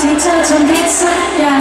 empty touch on this.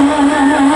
啊。